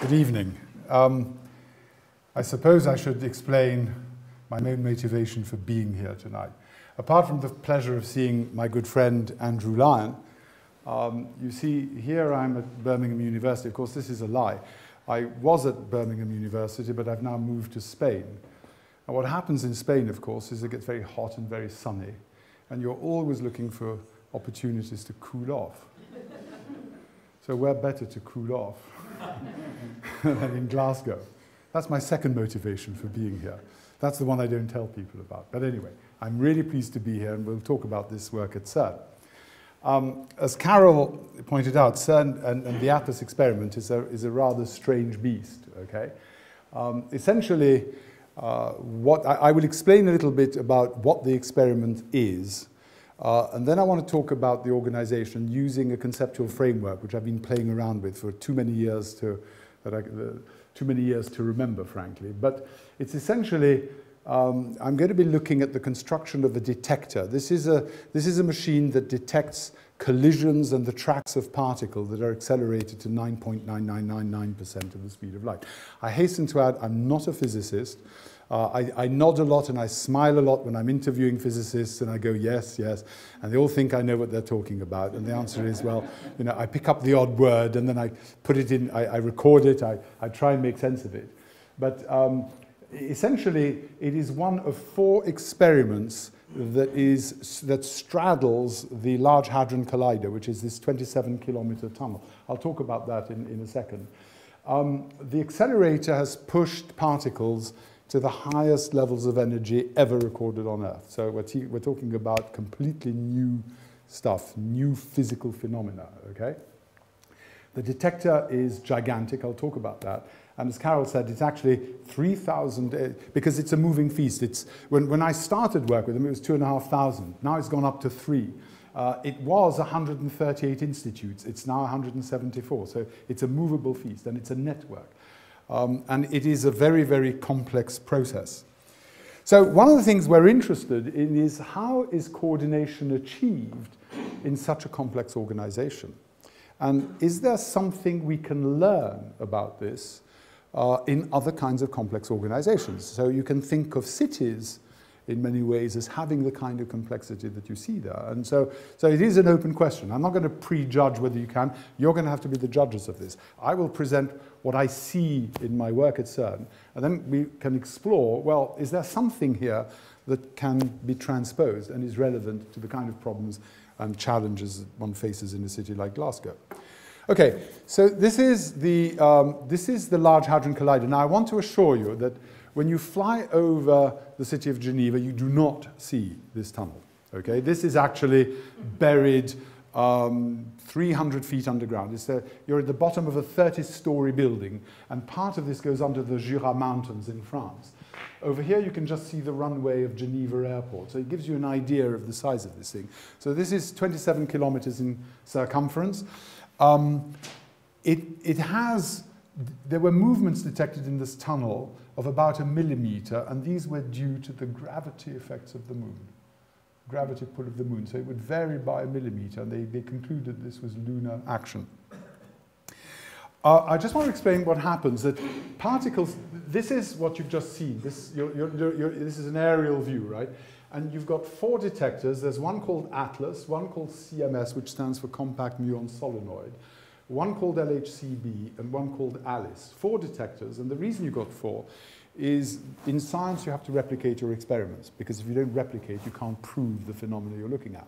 Good evening. Um, I suppose I should explain my main motivation for being here tonight. Apart from the pleasure of seeing my good friend Andrew Lyon, um, you see here I'm at Birmingham University. Of course, this is a lie. I was at Birmingham University, but I've now moved to Spain. And what happens in Spain, of course, is it gets very hot and very sunny, and you're always looking for opportunities to cool off. so where better to cool off in Glasgow? That's my second motivation for being here. That's the one I don't tell people about. But anyway, I'm really pleased to be here, and we'll talk about this work at CERN. Um, as Carol pointed out, CERN and, and, the Atlas experiment is a, is a rather strange beast, okay? Um, essentially, uh, what I, I, will explain a little bit about what the experiment is, uh, and then I want to talk about the organization using a conceptual framework, which I've been playing around with for too many years to, I, uh, too many years to remember, frankly. But it's essentially um, I'm going to be looking at the construction of a detector. This is a, this is a machine that detects collisions and the tracks of particles that are accelerated to 9.9999% of the speed of light. I hasten to add, I'm not a physicist. Uh, I, I, nod a lot and I smile a lot when I'm interviewing physicists and I go, yes, yes. And they all think I know what they're talking about. And the answer is, well, you know, I pick up the odd word and then I put it in, I, I record it, I, I try and make sense of it. But um, essentially, it is one of four experiments that, is, that straddles the Large Hadron Collider, which is this 27 kilometer tunnel. I'll talk about that in, in a second. Um, the accelerator has pushed particles to the highest levels of energy ever recorded on Earth. So we're, we're talking about completely new stuff, new physical phenomena, okay? The detector is gigantic, I'll talk about that. And as Carol said, it's actually 3,000, uh, because it's a moving feast. It's, when, when I started work with them, it was 2,500. Now it's gone up to three. Uh, it was 138 institutes. It's now 174. So it's a movable feast, and it's a network. Um, and it is a very, very complex process. So one of the things we're interested in is how is coordination achieved in such a complex organization? And is there something we can learn about this uh, in other kinds of complex organizations. So you can think of cities in many ways as having the kind of complexity that you see there. And so, so it is an open question. I'm not going to prejudge whether you can. You're going to have to be the judges of this. I will present what I see in my work at CERN, and then we can explore, well, is there something here that can be transposed and is relevant to the kind of problems and challenges one faces in a city like Glasgow? Okay, so this is the, um, this is the Large Hadron Collider. Now, I want to assure you that when you fly over the city of Geneva, you do not see this tunnel. Okay, this is actually buried um, 300 feet underground. A, you're at the bottom of a 30-story building, and part of this goes under the Jura Mountains in France. Over here, you can just see the runway of Geneva Airport. So it gives you an idea of the size of this thing. So this is 27 kilometers in circumference. Um, it, it has, there were movements detected in this tunnel of about a millimeter, and these were due to the gravity effects of the moon, gravity pull of the moon. So it would vary by a millimeter, and they, they concluded this was lunar action. Uh, I just want to explain what happens, that particles, this is what you've just seen. This, you're, you're, you're, this is an aerial view, right? And you've got four detectors. There's one called ATLAS, one called CMS, which stands for Compact Muon Solenoid, one called LHCb, and one called ALICE. Four detectors. And the reason you got four is in science you have to replicate your experiments, because if you don't replicate, you can't prove the phenomena you're looking at.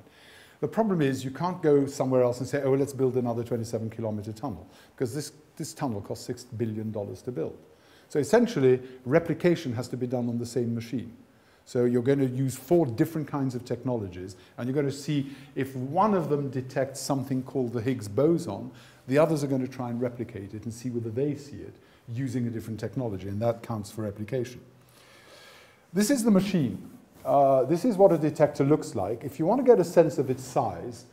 The problem is you can't go somewhere else and say, oh, let's build another 27 kilometer tunnel, because this, this tunnel costs $6 billion to build. So essentially, replication has to be done on the same machine. So you're going to use four different kinds of technologies, and you're going to see if one of them detects something called the Higgs boson, the others are going to try and replicate it and see whether they see it using a different technology, and that counts for replication. This is the machine. Uh, this is what a detector looks like. If you want to get a sense of its size,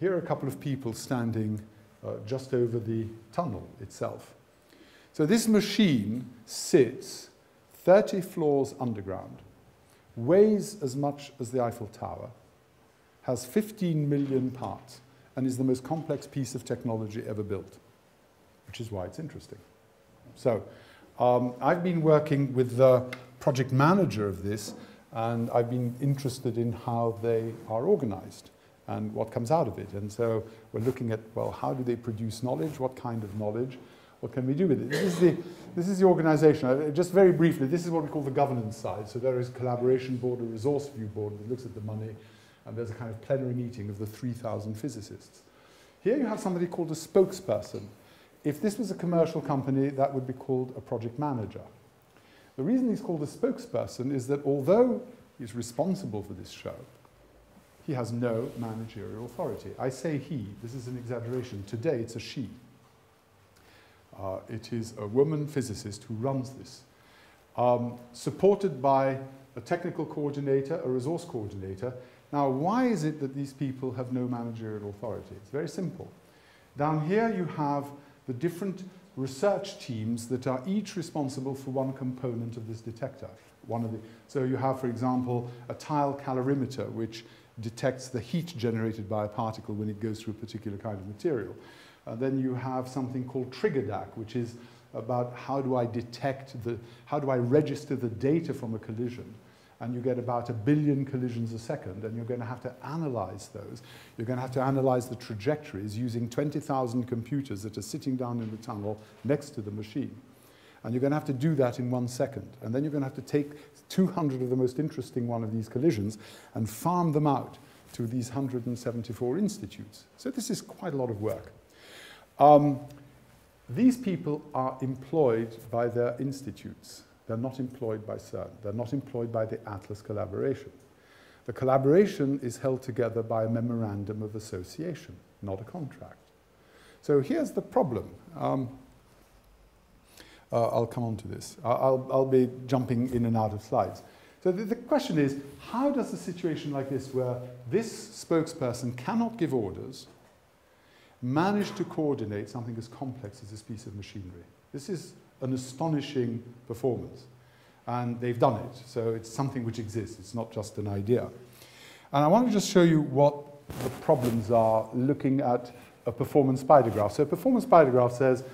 here are a couple of people standing uh, just over the tunnel itself. So this machine sits 30 floors underground weighs as much as the Eiffel Tower, has 15 million parts, and is the most complex piece of technology ever built, which is why it's interesting. So um, I've been working with the project manager of this, and I've been interested in how they are organized and what comes out of it. And so we're looking at, well, how do they produce knowledge? What kind of knowledge? What can we do with it? This is the, this is the organization. Uh, just very briefly, this is what we call the governance side. So there is collaboration board, a resource review board that looks at the money, and there's a kind of plenary meeting of the 3,000 physicists. Here you have somebody called a spokesperson. If this was a commercial company, that would be called a project manager. The reason he's called a spokesperson is that although he's responsible for this show, he has no managerial authority. I say he, this is an exaggeration. Today it's a she. Uh, it is a woman physicist who runs this, um, supported by a technical coordinator, a resource coordinator. Now, why is it that these people have no managerial authority? It's very simple. Down here you have the different research teams that are each responsible for one component of this detector. One of the, so you have, for example, a tile calorimeter, which detects the heat generated by a particle when it goes through a particular kind of material. Uh, then you have something called TriggerDAQ, which is about how do I detect the, how do I register the data from a collision. And you get about a billion collisions a second, and you're going to have to analyze those. You're going to have to analyze the trajectories using 20,000 computers that are sitting down in the tunnel next to the machine. And you're going to have to do that in one second. And then you're going to have to take 200 of the most interesting one of these collisions and farm them out to these 174 institutes. So this is quite a lot of work. Um, these people are employed by their institutes. They're not employed by CERN. They're not employed by the Atlas collaboration. The collaboration is held together by a memorandum of association, not a contract. So here's the problem. Um, uh, I'll come on to this. I'll, I'll be jumping in and out of slides. So the, the question is, how does a situation like this, where this spokesperson cannot give orders, manage to coordinate something as complex as this piece of machinery. This is an astonishing performance. And they've done it. So it's something which exists. It's not just an idea. And I want to just show you what the problems are looking at a performance spider graph. So a performance spider graph says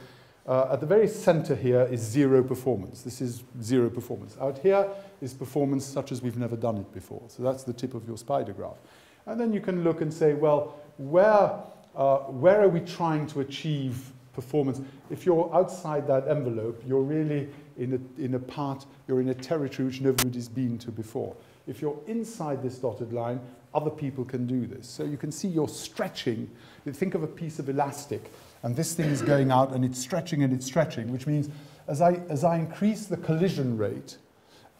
uh, at the very center here is zero performance. This is zero performance. Out here is performance such as we've never done it before. So that's the tip of your spider graph. And then you can look and say, well, where uh, where are we trying to achieve performance? If you're outside that envelope, you're really in a, in a part, you're in a territory which nobody's been to before. If you're inside this dotted line, other people can do this. So you can see you're stretching. Think of a piece of elastic, and this thing is going out and it's stretching and it's stretching, which means as I, as I increase the collision rate,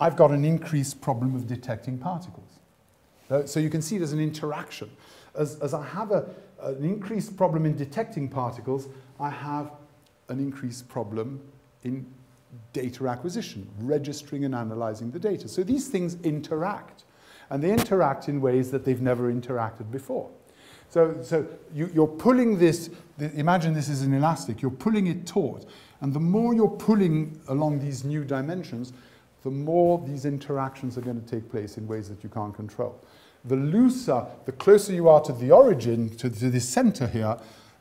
I've got an increased problem of detecting particles. Uh, so you can see there's an interaction. As, as I have a, an increased problem in detecting particles, I have an increased problem in data acquisition, registering and analyzing the data. So these things interact, and they interact in ways that they've never interacted before. So, so you, you're pulling this, the, imagine this is an elastic, you're pulling it taut, and the more you're pulling along these new dimensions, the more these interactions are going to take place in ways that you can't control the looser, the closer you are to the origin, to, to the center here,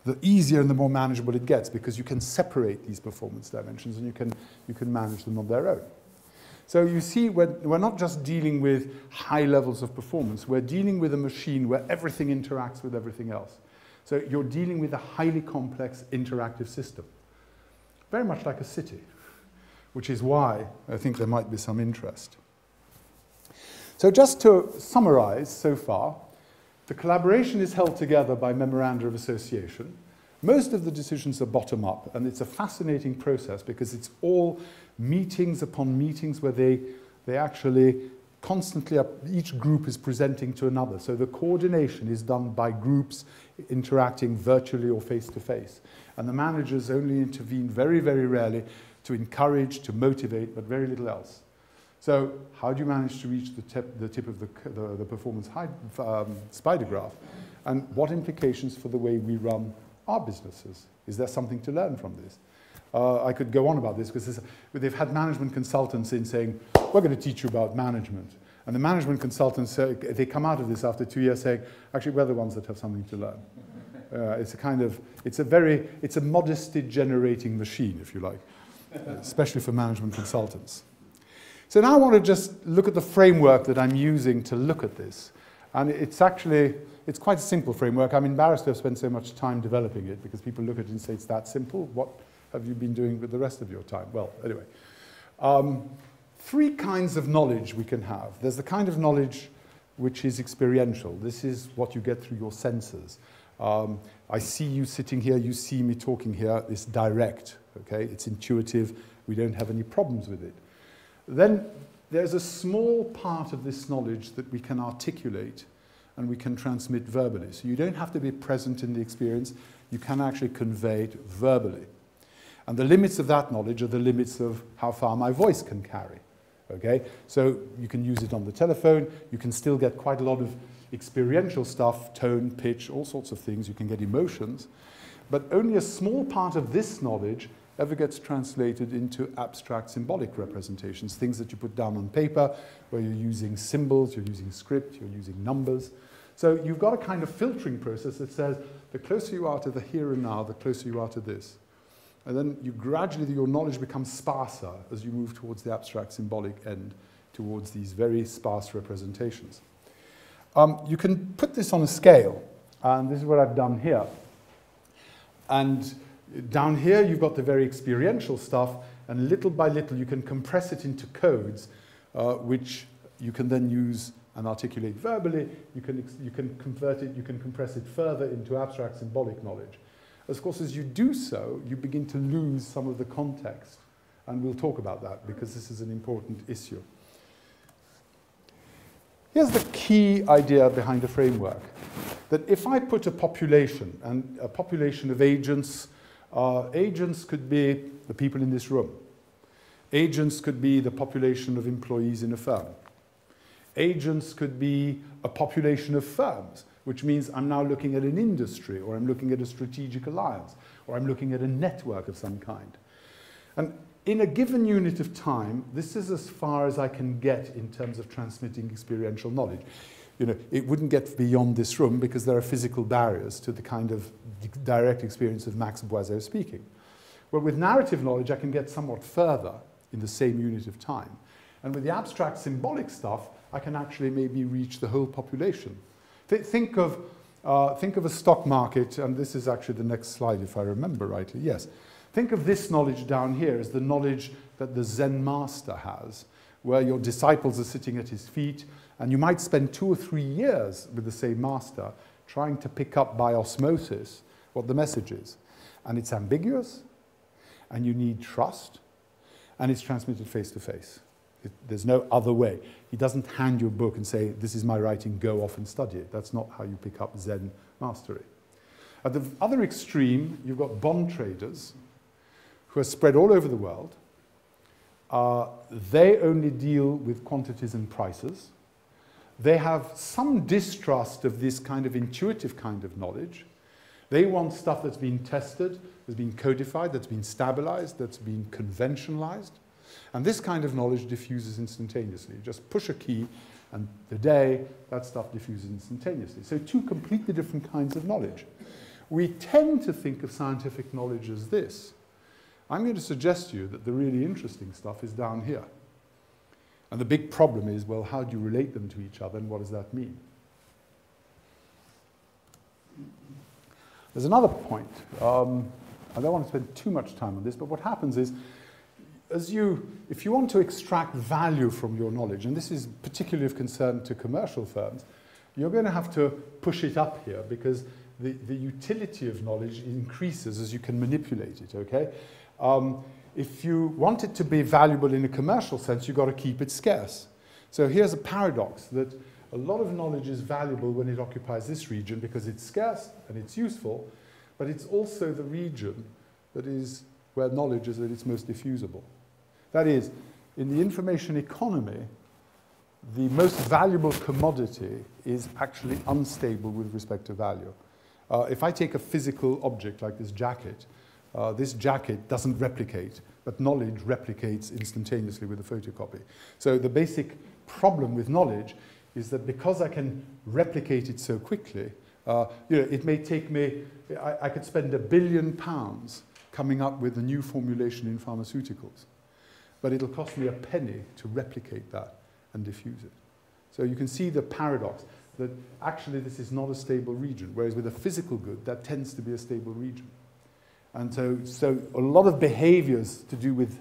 the easier and the more manageable it gets because you can separate these performance dimensions and you can, you can manage them on their own. So you see, we're, we're not just dealing with high levels of performance, we're dealing with a machine where everything interacts with everything else. So you're dealing with a highly complex interactive system, very much like a city, which is why I think there might be some interest. So just to summarize so far, the collaboration is held together by memoranda of association. Most of the decisions are bottom up, and it's a fascinating process because it's all meetings upon meetings where they, they actually constantly, each group is presenting to another. So the coordination is done by groups interacting virtually or face to face. And the managers only intervene very, very rarely to encourage, to motivate, but very little else. So how do you manage to reach the tip, the tip of the, the, the performance high, um, spider graph? And what implications for the way we run our businesses? Is there something to learn from this? Uh, I could go on about this because they've had management consultants in saying, we're going to teach you about management. And the management consultants, uh, they come out of this after two years saying, actually, we're the ones that have something to learn. Uh, it's a kind of, it's a very, it's a modesty generating machine, if you like. especially for management consultants. So now I want to just look at the framework that I'm using to look at this. And it's actually, it's quite a simple framework. I'm embarrassed to have spent so much time developing it because people look at it and say, it's that simple. What have you been doing with the rest of your time? Well, anyway. Um, three kinds of knowledge we can have. There's the kind of knowledge which is experiential. This is what you get through your senses. Um, I see you sitting here, you see me talking here. It's direct, okay? It's intuitive. We don't have any problems with it. Then there's a small part of this knowledge that we can articulate and we can transmit verbally. So you don't have to be present in the experience. You can actually convey it verbally. And the limits of that knowledge are the limits of how far my voice can carry. Okay? So you can use it on the telephone. You can still get quite a lot of experiential stuff, tone, pitch, all sorts of things. You can get emotions. But only a small part of this knowledge ever gets translated into abstract symbolic representations, things that you put down on paper, where you're using symbols, you're using script, you're using numbers. So you've got a kind of filtering process that says the closer you are to the here and now, the closer you are to this. And then you gradually, your knowledge becomes sparser as you move towards the abstract symbolic end, towards these very sparse representations. Um, you can put this on a scale, and this is what I've done here. And down here, you've got the very experiential stuff, and little by little, you can compress it into codes, uh, which you can then use and articulate verbally. You can, you can convert it, you can compress it further into abstract symbolic knowledge. Of course, as you do so, you begin to lose some of the context. And we'll talk about that because this is an important issue. Here's the key idea behind the framework that if I put a population, and a population of agents, uh, agents could be the people in this room, agents could be the population of employees in a firm, agents could be a population of firms which means I'm now looking at an industry, or I'm looking at a strategic alliance, or I'm looking at a network of some kind. And in a given unit of time, this is as far as I can get in terms of transmitting experiential knowledge. You know, it wouldn't get beyond this room because there are physical barriers to the kind of direct experience of Max Boisot speaking. Well, with narrative knowledge, I can get somewhat further in the same unit of time. And with the abstract symbolic stuff, I can actually maybe reach the whole population Th think, of, uh, think of a stock market, and this is actually the next slide if I remember rightly. Yes. Think of this knowledge down here as the knowledge that the Zen master has, where your disciples are sitting at his feet, and you might spend two or three years with the same master trying to pick up by osmosis what the message is. And it's ambiguous, and you need trust, and it's transmitted face to face. It, there's no other way. He doesn't hand you a book and say, this is my writing, go off and study it. That's not how you pick up Zen mastery. At the other extreme, you've got bond traders who are spread all over the world. Uh, they only deal with quantities and prices. They have some distrust of this kind of intuitive kind of knowledge. They want stuff that's been tested, that's been codified, that's been stabilized, that's been conventionalized. And this kind of knowledge diffuses instantaneously. You just push a key, and the day, that stuff diffuses instantaneously. So two completely different kinds of knowledge. We tend to think of scientific knowledge as this. I'm going to suggest to you that the really interesting stuff is down here. And the big problem is, well, how do you relate them to each other, and what does that mean? There's another point. Um, I don't want to spend too much time on this, but what happens is as you, if you want to extract value from your knowledge, and this is particularly of concern to commercial firms, you're going to have to push it up here because the, the utility of knowledge increases as you can manipulate it, okay? Um, if you want it to be valuable in a commercial sense, you've got to keep it scarce. So here's a paradox that a lot of knowledge is valuable when it occupies this region because it's scarce and it's useful, but it's also the region that is where knowledge is at its most diffusible. That is, in the information economy, the most valuable commodity is actually unstable with respect to value. Uh, if I take a physical object like this jacket, uh, this jacket doesn't replicate, but knowledge replicates instantaneously with a photocopy. So the basic problem with knowledge is that because I can replicate it so quickly, uh, you know, it may take me, I, I could spend a billion pounds coming up with a new formulation in pharmaceuticals. But it'll cost me a penny to replicate that and diffuse it. So you can see the paradox that actually this is not a stable region, whereas with a physical good, that tends to be a stable region. And so, so a lot of behaviors to do with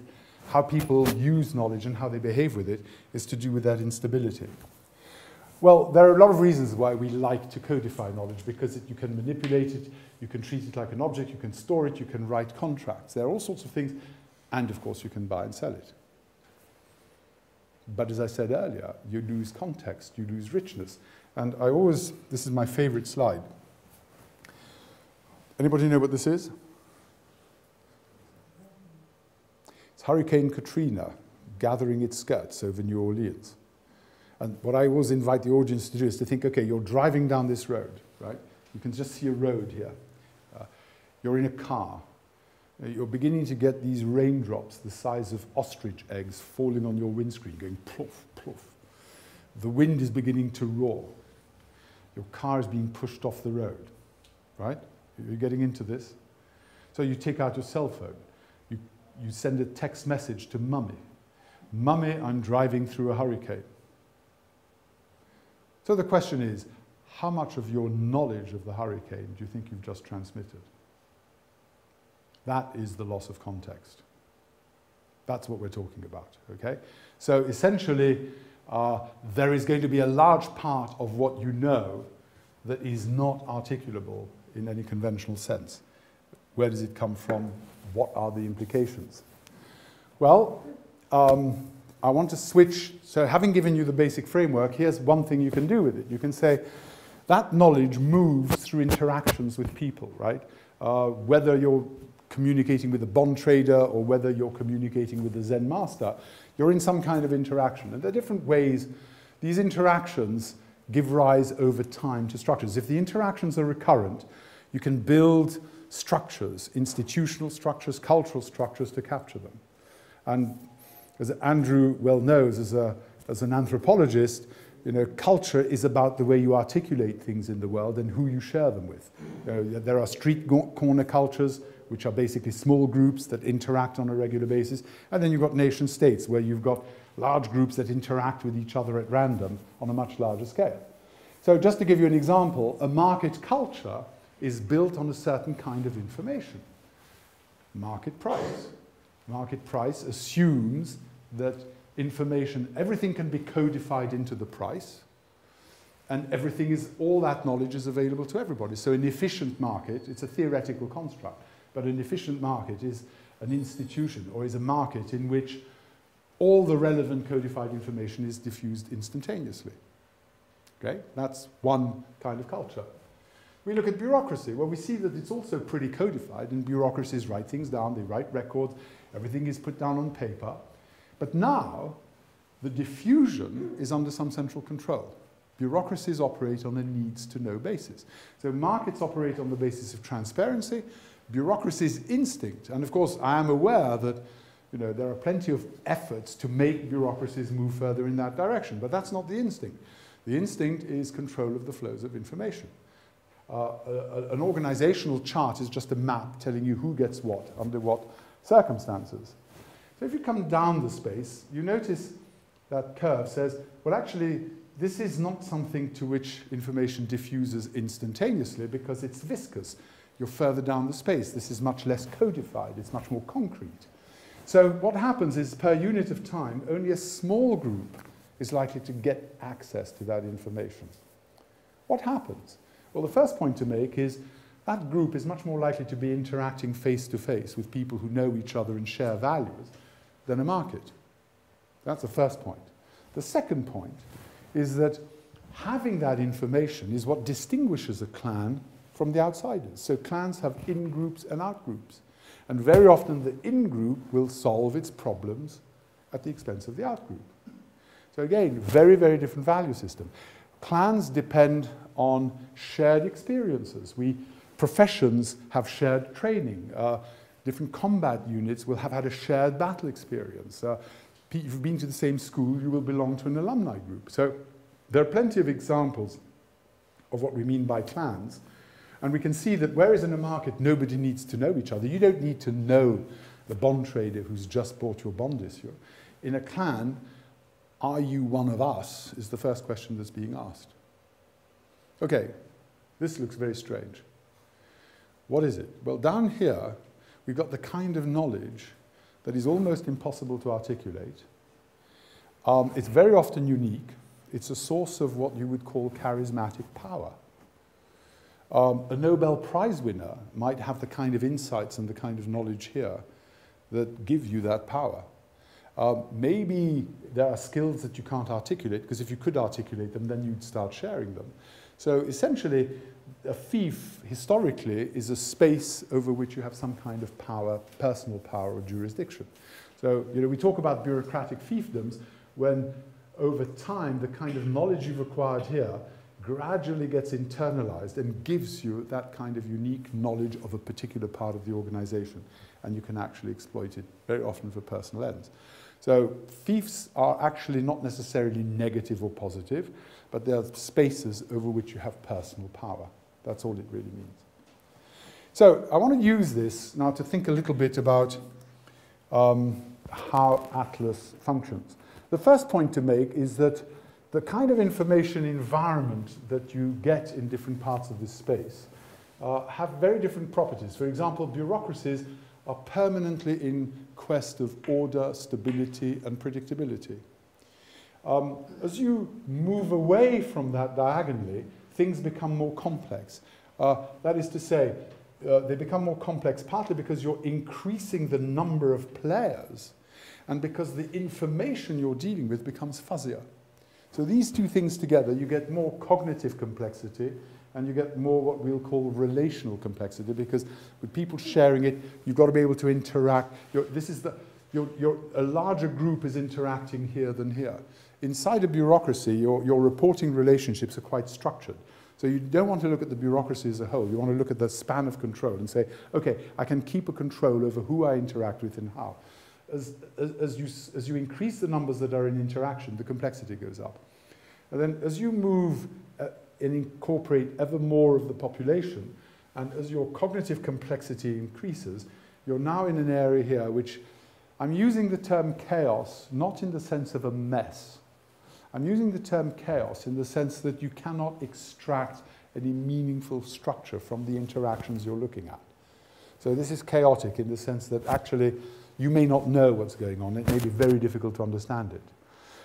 how people use knowledge and how they behave with it is to do with that instability. Well, there are a lot of reasons why we like to codify knowledge because it, you can manipulate it, you can treat it like an object, you can store it, you can write contracts. There are all sorts of things, and of course, you can buy and sell it. But as I said earlier, you lose context, you lose richness. And I always, this is my favorite slide. Anybody know what this is? It's Hurricane Katrina gathering its skirts over New Orleans. And what I always invite the audience to do is to think, okay, you're driving down this road, right? You can just see a road here. Uh, you're in a car. Uh, you're beginning to get these raindrops the size of ostrich eggs falling on your windscreen, going ploof, ploof. The wind is beginning to roar. Your car is being pushed off the road, right? You're getting into this. So you take out your cell phone. You, send a text message to mummy. Mummy, I'm driving through a hurricane. So the question is, how much of your knowledge of the hurricane do you think you've just transmitted? That is the loss of context. That's what we're talking about, okay? So essentially, uh, there is going to be a large part of what you know that is not articulable in any conventional sense. Where does it come from? What are the implications? Well, um, I want to switch. So having given you the basic framework, here's one thing you can do with it. You can say that knowledge moves through interactions with people, right? Uh, whether you're communicating with a bond trader or whether you're communicating with a Zen master, you're in some kind of interaction. And there are different ways these interactions give rise over time to structures. If the interactions are recurrent, you can build structures, institutional structures, cultural structures to capture them. And as Andrew well knows, as, a, as an anthropologist, you know, culture is about the way you articulate things in the world and who you share them with. There are street corner cultures, which are basically small groups that interact on a regular basis. And then you've got nation states, where you've got large groups that interact with each other at random on a much larger scale. So just to give you an example, a market culture is built on a certain kind of information. Market price. Market price assumes that information, everything can be codified into the price, and everything is, all that knowledge is available to everybody. So an efficient market, it's a theoretical construct, but an efficient market is an institution or is a market in which all the relevant codified information is diffused instantaneously. Okay, that's one kind of culture. We look at bureaucracy. Well, we see that it's also pretty codified, and bureaucracies write things down, they write records, everything is put down on paper. But now, the diffusion is under some central control. Bureaucracies operate on a needs to know basis. So markets operate on the basis of transparency, bureaucracy's instinct. And of course, I am aware that you know, there are plenty of efforts to make bureaucracies move further in that direction, but that's not the instinct. The instinct is control of the flows of information. Uh, an organizational chart is just a map telling you who gets what, under what circumstances. So if you come down the space, you notice that curve says, well, actually, this is not something to which information diffuses instantaneously because it's viscous. You're further down the space. This is much less codified. It's much more concrete. So what happens is, per unit of time, only a small group is likely to get access to that information. What happens? Well, the first point to make is that group is much more likely to be interacting face to face with people who know each other and share values than a market. That's the first point. The second point is that having that information is what distinguishes a clan from the outsiders. So clans have in groups and out groups. And very often the in group will solve its problems at the expense of the out group. So again, very, very different value system. Clans depend on shared experiences. We, professions have shared training. Uh, different combat units will have had a shared battle experience. Uh, if you've been to the same school, you will belong to an alumni group. So there are plenty of examples of what we mean by clans. And we can see that whereas in a market nobody needs to know each other, you don't need to know the bond trader who's just bought your bond issue. In a clan, are you one of us is the first question that's being asked. Okay, this looks very strange. What is it? Well, down here, we've got the kind of knowledge that is almost impossible to articulate. Um, it's very often unique. It's a source of what you would call charismatic power. Um, a Nobel Prize winner might have the kind of insights and the kind of knowledge here that give you that power. Um, maybe there are skills that you can't articulate, because if you could articulate them, then you'd start sharing them. So essentially, a fief, historically, is a space over which you have some kind of power, personal power or jurisdiction. So, you know, we talk about bureaucratic fiefdoms when over time the kind of knowledge you've acquired here gradually gets internalized and gives you that kind of unique knowledge of a particular part of the organization. And you can actually exploit it very often for personal ends. So fiefs are actually not necessarily negative or positive, but they're spaces over which you have personal power. That's all it really means. So I want to use this now to think a little bit about um, how Atlas functions. The first point to make is that the kind of information environment that you get in different parts of this space uh, have very different properties. For example, bureaucracies are permanently in quest of order, stability, and predictability. Um, as you move away from that diagonally, things become more complex. Uh, that is to say, uh, they become more complex partly because you're increasing the number of players and because the information you're dealing with becomes fuzzier. So these two things together, you get more cognitive complexity and you get more what we'll call relational complexity because with people sharing it, you've got to be able to interact. You're, this is the, you're, you're, a larger group is interacting here than here. Inside a bureaucracy, your, your reporting relationships are quite structured. So you don't want to look at the bureaucracy as a whole. You want to look at the span of control and say, okay, I can keep a control over who I interact with and how. As, as, as, you, as you increase the numbers that are in interaction, the complexity goes up. And then as you move and incorporate ever more of the population, and as your cognitive complexity increases, you're now in an area here which I'm using the term chaos not in the sense of a mess. I'm using the term chaos in the sense that you cannot extract any meaningful structure from the interactions you're looking at. So this is chaotic in the sense that actually you may not know what's going on. It may be very difficult to understand it.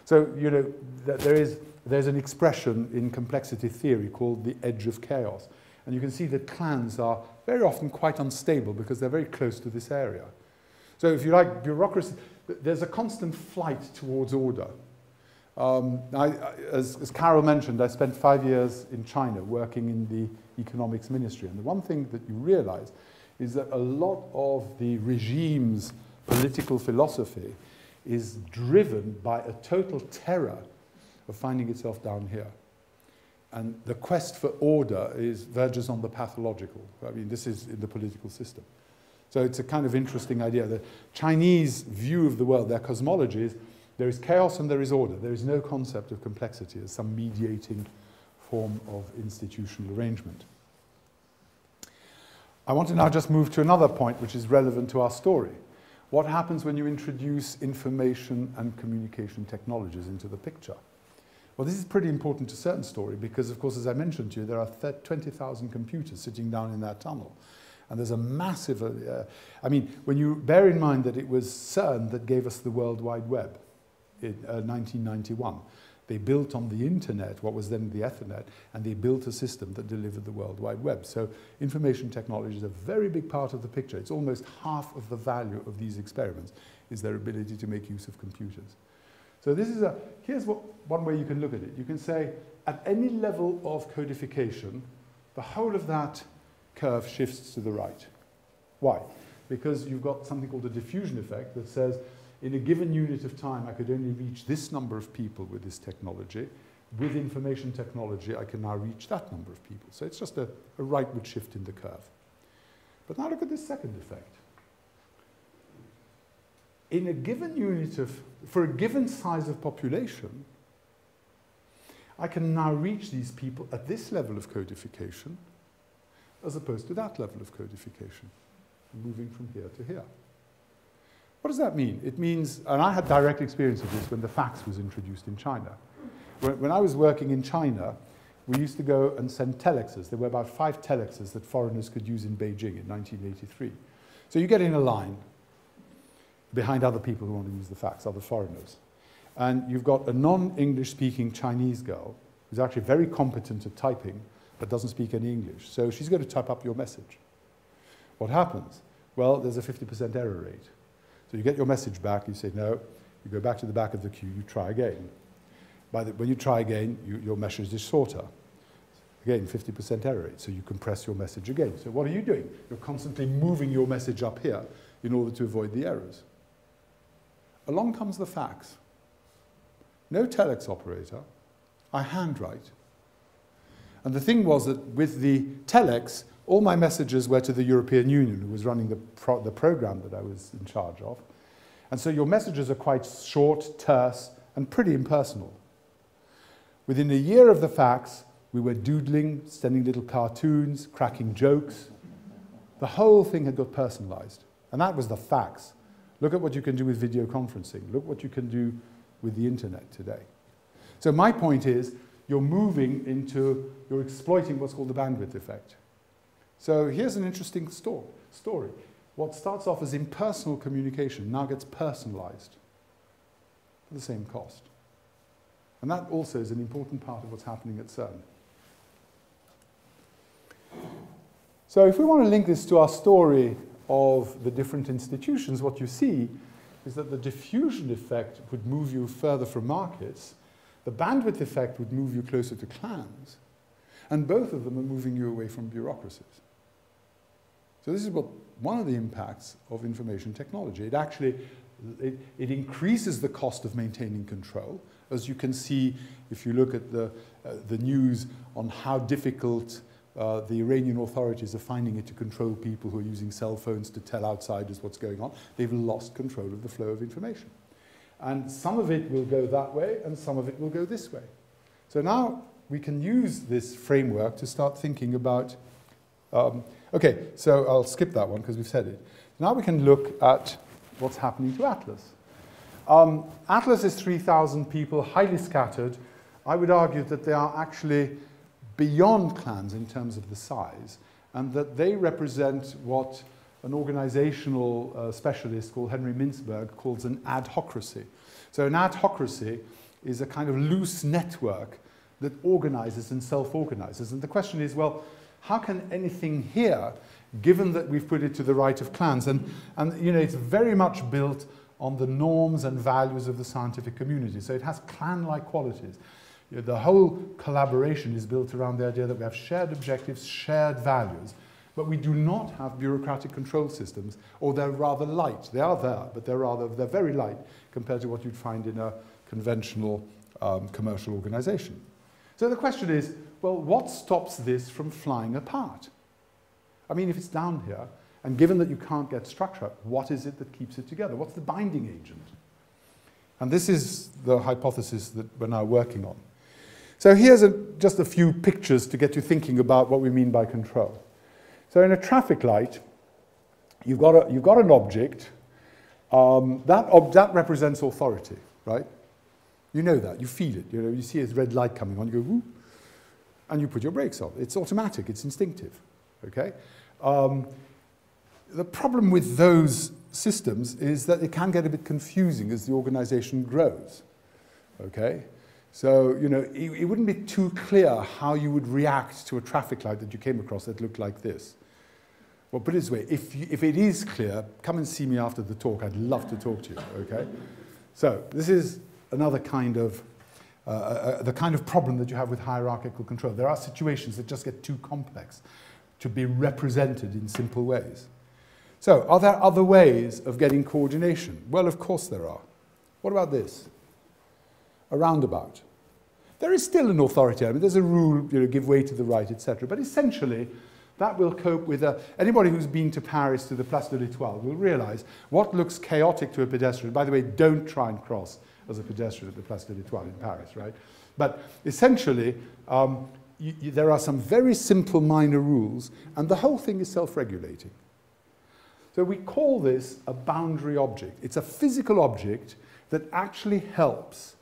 So, you know, there is, there's an expression in complexity theory called the edge of chaos. And you can see that clans are very often quite unstable because they're very close to this area. So if you like, bureaucracy, there's a constant flight towards order. Um, I, as, as Carol mentioned, I spent five years in China working in the economics ministry. And the one thing that you realize is that a lot of the regime's political philosophy is driven by a total terror of finding itself down here. And the quest for order is verges on the pathological. I mean, this is in the political system. So it's a kind of interesting idea. The Chinese view of the world, their cosmology is there is chaos and there is order. There is no concept of complexity as some mediating form of institutional arrangement. I want to now just move to another point which is relevant to our story. What happens when you introduce information and communication technologies into the picture? Well, this is pretty important to certain story because, of course, as I mentioned to you, there are 20,000 computers sitting down in that tunnel. And there's a massive, uh, I mean, when you bear in mind that it was CERN that gave us the World Wide Web in uh, 1991. They built on the internet, what was then the Ethernet, and they built a system that delivered the World Wide Web. So information technology is a very big part of the picture. It's almost half of the value of these experiments is their ability to make use of computers. So this is a, here's what, one way you can look at it. You can say at any level of codification, the whole of that curve shifts to the right. Why? Because you've got something called a diffusion effect that says in a given unit of time, I could only reach this number of people with this technology. With information technology, I can now reach that number of people. So it's just a, a rightward shift in the curve. But now look at this second effect. In a given unit of, for a given size of population, I can now reach these people at this level of codification, as opposed to that level of codification, moving from here to here. What does that mean? It means, and I had direct experience of this when the fax was introduced in China. When, when I was working in China, we used to go and send telexes. There were about five telexes that foreigners could use in Beijing in 1983. So you get in a line behind other people who want to use the fax, other foreigners. And you've got a non-English speaking Chinese girl who's actually very competent at typing but doesn't speak any English. So she's going to type up your message. What happens? Well, there's a 50% error rate. So you get your message back, you say no, you go back to the back of the queue, you try again. The, when you try again, you, your message is shorter. Again, 50% error rate, so you compress your message again. So what are you doing? You're constantly moving your message up here in order to avoid the errors. Along comes the fax. No telex operator. I handwrite. And the thing was that with the telex, all my messages were to the European Union, who was running the, pro the program that I was in charge of. And so your messages are quite short, terse, and pretty impersonal. Within a year of the fax, we were doodling, sending little cartoons, cracking jokes. The whole thing had got personalized. And that was the fax. Look at what you can do with video conferencing. Look what you can do with the internet today. So my point is, you're moving into, you're exploiting what's called the bandwidth effect. So here's an interesting sto story. What starts off as impersonal communication now gets personalized for the same cost. And that also is an important part of what's happening at CERN. So if we want to link this to our story of the different institutions, what you see is that the diffusion effect would move you further from markets, the bandwidth effect would move you closer to clans, and both of them are moving you away from bureaucracies. So this is what one of the impacts of information technology. It actually it, it increases the cost of maintaining control as you can see, if you look at the, uh, the news on how difficult uh, the Iranian authorities are finding it to control people who are using cell phones to tell outsiders what's going on, they've lost control of the flow of information. And some of it will go that way, and some of it will go this way. So now we can use this framework to start thinking about. Um, okay, so I'll skip that one because we've said it. Now we can look at what's happening to Atlas. Um, Atlas is 3,000 people, highly scattered. I would argue that they are actually beyond clans in terms of the size, and that they represent what an organizational uh, specialist called Henry Mintzberg calls an adhocracy. So an adhocracy is a kind of loose network that organizes and self-organizes. And the question is, well, how can anything here, given that we've put it to the right of clans, and, and you know, it's very much built on the norms and values of the scientific community. So it has clan-like qualities. You know, the whole collaboration is built around the idea that we have shared objectives, shared values, but we do not have bureaucratic control systems, or they're rather light. They are there, but they're rather they're very light compared to what you'd find in a conventional um, commercial organization. So the question is, well, what stops this from flying apart? I mean, if it's down here, and given that you can't get structure, what is it that keeps it together? What's the binding agent? And this is the hypothesis that we're now working on. So here's a, just a few pictures to get you thinking about what we mean by control. So in a traffic light, you've got, a, you've got an object. Um, that, ob that represents authority, right? You know that. You feel it. You, know, you see a red light coming on, you go, whoop, and you put your brakes on. It's automatic. It's instinctive, okay? Um, the problem with those systems is that it can get a bit confusing as the organization grows. Okay? So, you know, it, it, wouldn't be too clear how you would react to a traffic light that you came across that looked like this. Well, put it this way, if, you, if it is clear, come and see me after the talk. I'd love to talk to you, okay? So, this is another kind of, uh, uh, uh the kind of problem that you have with hierarchical control. There are situations that just get too complex to be represented in simple ways. So, are there other ways of getting coordination? Well, of course there are. What about this? A roundabout. There is still an authority element. There's a rule, you know, give way to the right, etc. But essentially, that will cope with a, anybody who's been to Paris to the Place de l'Étoile will realize what looks chaotic to a pedestrian. By the way, don't try and cross as a pedestrian at the Place de l'Étoile in Paris, right? But essentially, um, you, you, there are some very simple minor rules, and the whole thing is self-regulating. So we call this a boundary object. It's a physical object that actually helps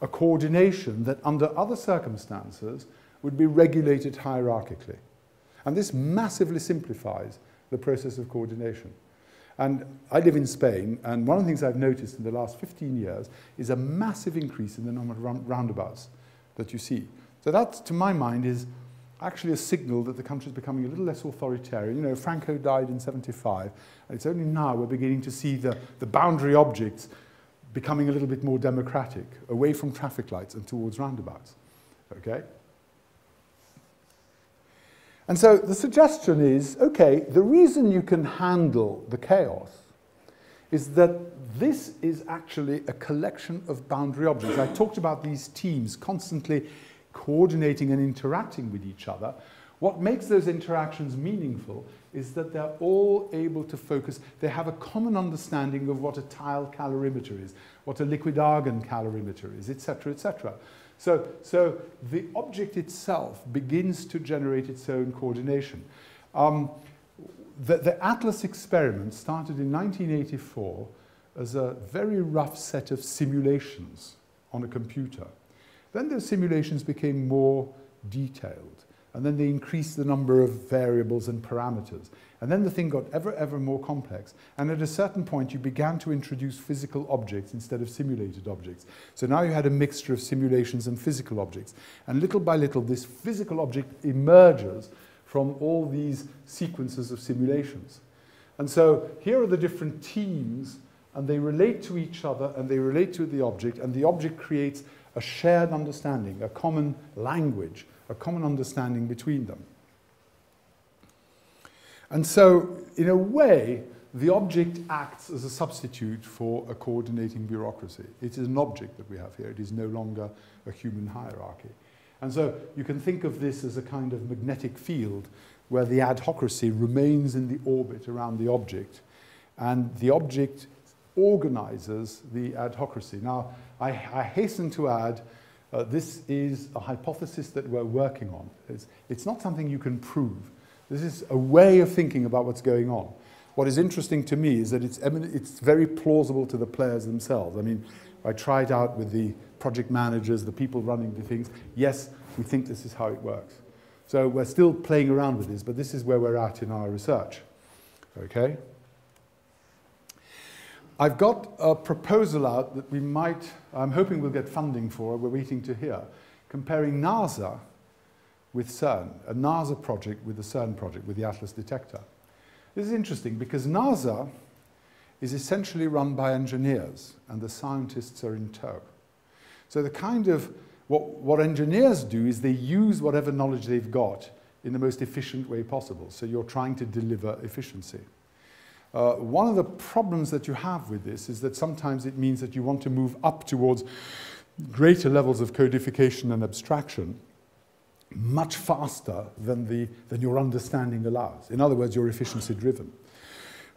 a coordination that under other circumstances would be regulated hierarchically. And this massively simplifies the process of coordination. And I live in Spain, and one of the things I've noticed in the last 15 years is a massive increase in the number of roundabouts that you see. So that, to my mind, is actually a signal that the country is becoming a little less authoritarian. You know, Franco died in 75, and it's only now we're beginning to see the, the boundary objects becoming a little bit more democratic, away from traffic lights and towards roundabouts. Okay? And so the suggestion is, okay, the reason you can handle the chaos is that this is actually a collection of boundary objects. I talked about these teams constantly coordinating and interacting with each other. What makes those interactions meaningful is that they're all able to focus, they have a common understanding of what a tile calorimeter is, what a liquid argon calorimeter is, etc., etc. So, so the object itself begins to generate its own coordination. Um, the, the Atlas experiment started in 1984 as a very rough set of simulations on a computer. Then those simulations became more detailed, and then they increased the number of variables and parameters. And then the thing got ever, ever more complex. And at a certain point, you began to introduce physical objects instead of simulated objects. So now you had a mixture of simulations and physical objects. And little by little, this physical object emerges from all these sequences of simulations. And so here are the different teams, and they relate to each other, and they relate to the object, and the object creates a shared understanding, a common language, a common understanding between them. And so, in a way, the object acts as a substitute for a coordinating bureaucracy. It is an object that we have here. It is no longer a human hierarchy. And so you can think of this as a kind of magnetic field where the adhocracy remains in the orbit around the object and the object organizes the adhocracy. Now, I, I hasten to add uh, this is a hypothesis that we're working on. It's, it's not something you can prove. This is a way of thinking about what's going on. What is interesting to me is that it's, it's very plausible to the players themselves. I mean, I tried out with the project managers, the people running the things. Yes, we think this is how it works. So we're still playing around with this, but this is where we're at in our research. Okay? I've got a proposal out that we might, I'm hoping we'll get funding for, we're waiting to hear, comparing NASA with CERN, a NASA project with the CERN project, with the Atlas detector. This is interesting because NASA is essentially run by engineers and the scientists are in tow. So the kind of, what, what engineers do is they use whatever knowledge they've got in the most efficient way possible. So you're trying to deliver efficiency. Uh, one of the problems that you have with this is that sometimes it means that you want to move up towards greater levels of codification and abstraction much faster than, the, than your understanding allows. In other words, you're efficiency driven.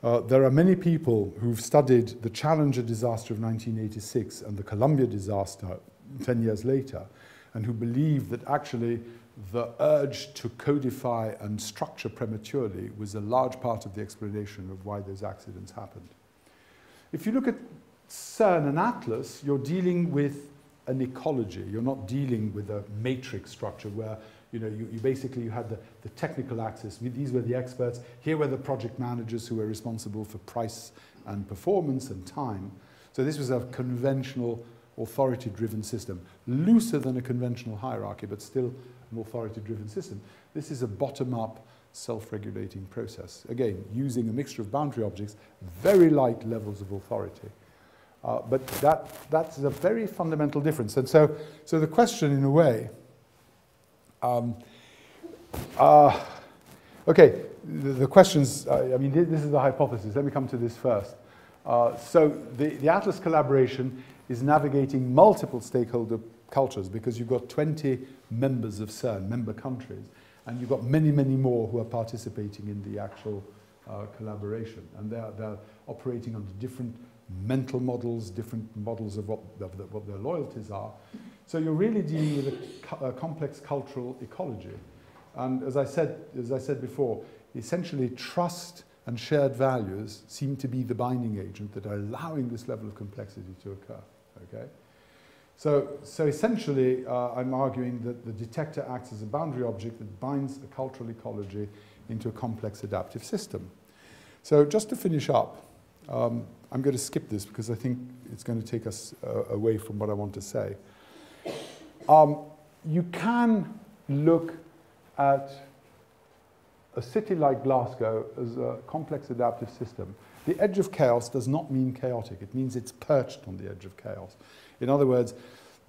Uh, there are many people who've studied the Challenger disaster of 1986 and the Columbia disaster 10 years later, and who believe that actually the urge to codify and structure prematurely was a large part of the explanation of why those accidents happened. If you look at CERN and Atlas, you're dealing with an ecology. You're not dealing with a matrix structure where you know, you, you basically you had the, the technical axis. These were the experts. Here were the project managers who were responsible for price and performance and time. So this was a conventional authority-driven system, looser than a conventional hierarchy, but still an authority-driven system. This is a bottom-up, self-regulating process. Again, using a mixture of boundary objects, very light levels of authority. Uh, but that, that's a very fundamental difference. And so, so the question, in a way, um, uh, okay, the, the questions, uh, I mean, this is the hypothesis. Let me come to this first. Uh, so the, the Atlas collaboration is navigating multiple stakeholder cultures because you've got 20 members of CERN, member countries, and you've got many, many more who are participating in the actual uh, collaboration. And they're, they're operating under different mental models, different models of what, of the, what their loyalties are. So you're really dealing with a, a, complex cultural ecology. And as I said, as I said before, essentially trust and shared values seem to be the binding agent that are allowing this level of complexity to occur. Okay? So, so essentially, uh, I'm arguing that the detector acts as a boundary object that binds a cultural ecology into a complex adaptive system. So just to finish up, um, I'm going to skip this because I think it's going to take us uh, away from what I want to say. Um, you can look at a city like Glasgow as a complex adaptive system. The edge of chaos does not mean chaotic. It means it's perched on the edge of chaos. In other words,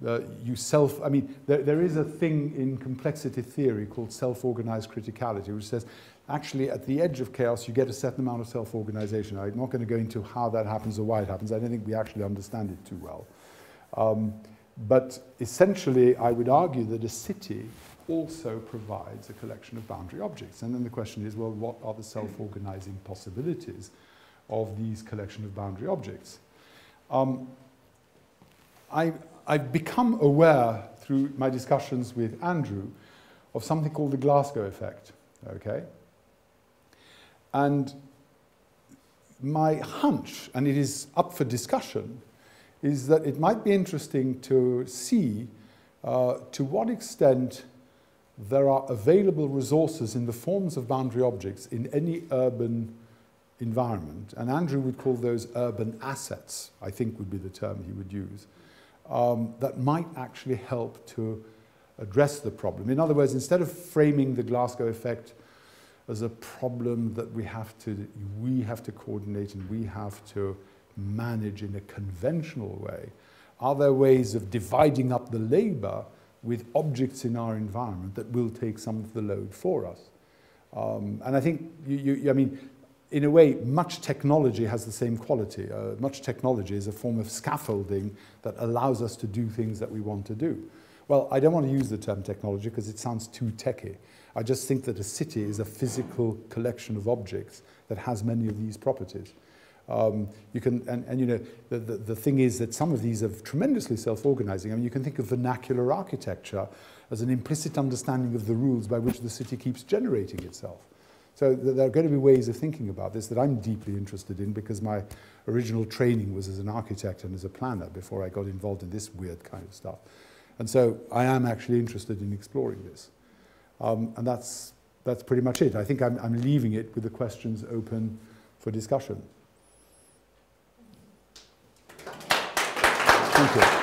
uh, you self, I mean, there, there is a thing in complexity theory called self-organized criticality, which says actually at the edge of chaos you get a certain amount of self-organization. I'm not going to go into how that happens or why it happens. I don't think we actually understand it too well. Um, but essentially, I would argue that a city also provides a collection of boundary objects. And then the question is, well, what are the self-organizing possibilities of these collection of boundary objects? Um, I, I've become aware through my discussions with Andrew of something called the Glasgow effect, okay? And my hunch, and it is up for discussion, is that it might be interesting to see uh, to what extent there are available resources in the forms of boundary objects in any urban environment, and Andrew would call those urban assets, I think would be the term he would use, um, that might actually help to address the problem. In other words, instead of framing the Glasgow effect as a problem that we have to, we have to coordinate and we have to manage in a conventional way, are there ways of dividing up the labor with objects in our environment that will take some of the load for us? Um, and I think, you, you, I mean, in a way, much technology has the same quality. Uh, much technology is a form of scaffolding that allows us to do things that we want to do. Well, I don't want to use the term technology because it sounds too techy. I just think that a city is a physical collection of objects that has many of these properties. Um, you can, and, and you know, the, the, the thing is that some of these are tremendously self-organizing. I mean, you can think of vernacular architecture as an implicit understanding of the rules by which the city keeps generating itself. So there are going to be ways of thinking about this that I'm deeply interested in because my original training was as an architect and as a planner before I got involved in this weird kind of stuff. And so I am actually interested in exploring this. Um, and that's, that's pretty much it. I think I'm, I'm leaving it with the questions open for discussion. Thank you.